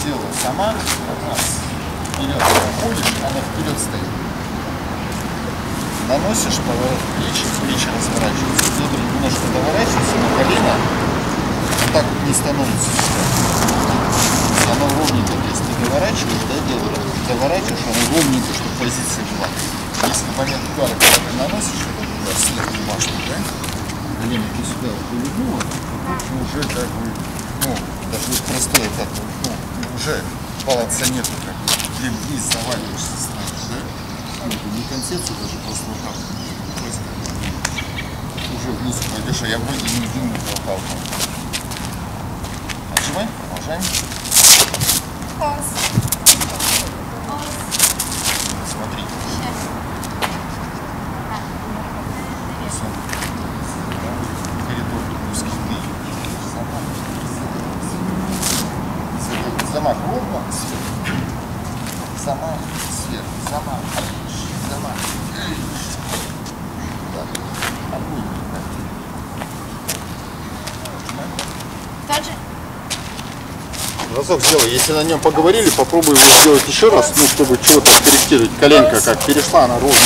сделала сама, как раз вперед проходишь, она вперед стоит. Наносишь поворот плечи, плечи разворачиваются, бедра немножко доворачиваются на колено, так вот не становится оно ровненько, то есть ты доворачиваешь, да, бедра, доворачиваешь, оно ровненько, чтобы позиция была. Если в момент удара, когда ты наносишь этот удар сверху башню, да, колено ты сюда вот повернула, уже как бы, ну, даже вот простое так вот, ну, уже баланса нету, как бы, ты вниз заваливаешься сразу, да, ну, не концепцию даже просто вот так, уже вниз пойдешь, а я вроде не дыму толкал там. Отжимай, продолжаем. Пас. Смотри. Коридор Сверху, замах, замах. Так, аккуратненько. Также Разок сделай. Если на нем поговорили, попробуй его сделать еще раз, ну, чтобы чего-то скорректировать. Коленка как перешла, она ровно.